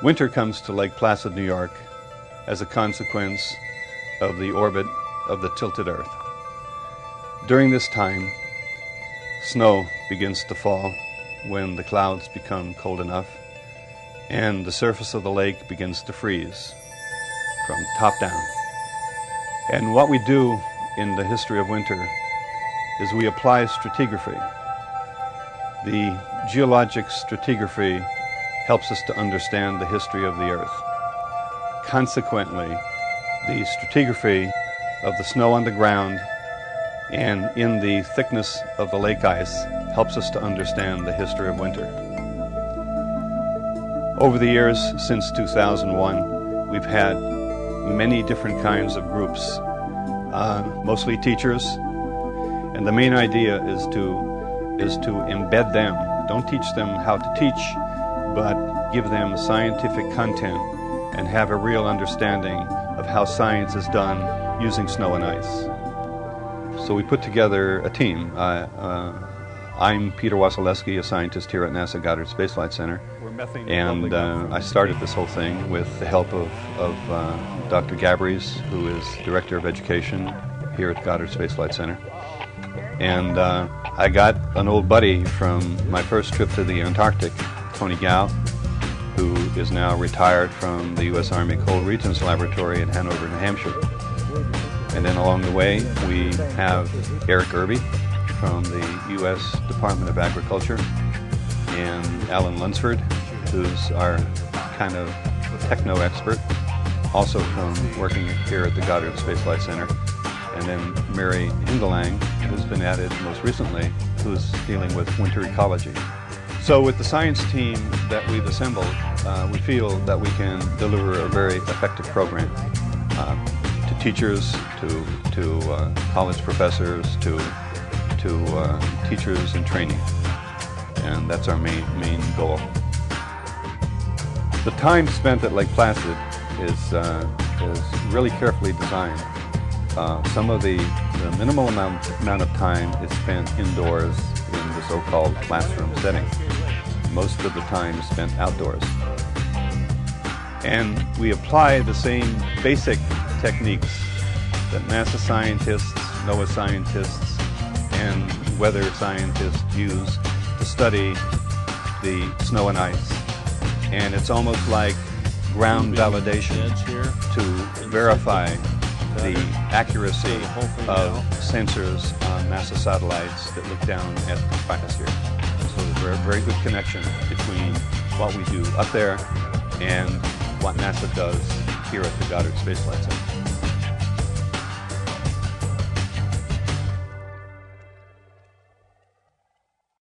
Winter comes to Lake Placid, New York as a consequence of the orbit of the tilted Earth. During this time, snow begins to fall when the clouds become cold enough and the surface of the lake begins to freeze from top down. And what we do in the history of winter is we apply stratigraphy. The geologic stratigraphy helps us to understand the history of the Earth. Consequently, the stratigraphy of the snow on the ground and in the thickness of the lake ice helps us to understand the history of winter. Over the years since 2001, we've had many different kinds of groups, uh, mostly teachers, and the main idea is to is to embed them. Don't teach them how to teach, but give them scientific content and have a real understanding of how science is done using snow and ice. So we put together a team. Uh, uh, I'm Peter Wasilewski, a scientist here at NASA Goddard Space Flight Center. And uh, I started this whole thing with the help of, of uh, Dr. Gabrys, who is Director of Education here at Goddard Space Flight Center. And uh, I got an old buddy from my first trip to the Antarctic, Tony Gow, who is now retired from the U.S. Army Cold Regions Laboratory in Hanover, New Hampshire. And then along the way, we have Eric Erbe from the U.S. Department of Agriculture and Alan Lunsford, who's our kind of techno expert, also from working here at the Goddard Space Flight Center. And then Mary Hindelang, who's been added most recently, who's dealing with winter ecology. So with the science team that we've assembled, uh, we feel that we can deliver a very effective program uh, to teachers, to, to uh, college professors, to, to uh, teachers in training. And that's our main, main goal. The time spent at Lake Placid is, uh, is really carefully designed. Uh, some of the, the minimal amount, amount of time is spent indoors in the so-called classroom setting. Most of the time is spent outdoors. And we apply the same basic techniques that NASA scientists, NOAA scientists, and weather scientists use to study the snow and ice and it's almost like ground validation to verify the accuracy of sensors on NASA satellites that look down at the biosphere. So there's a very good connection between what we do up there and what NASA does here at the Goddard Space Flight Center.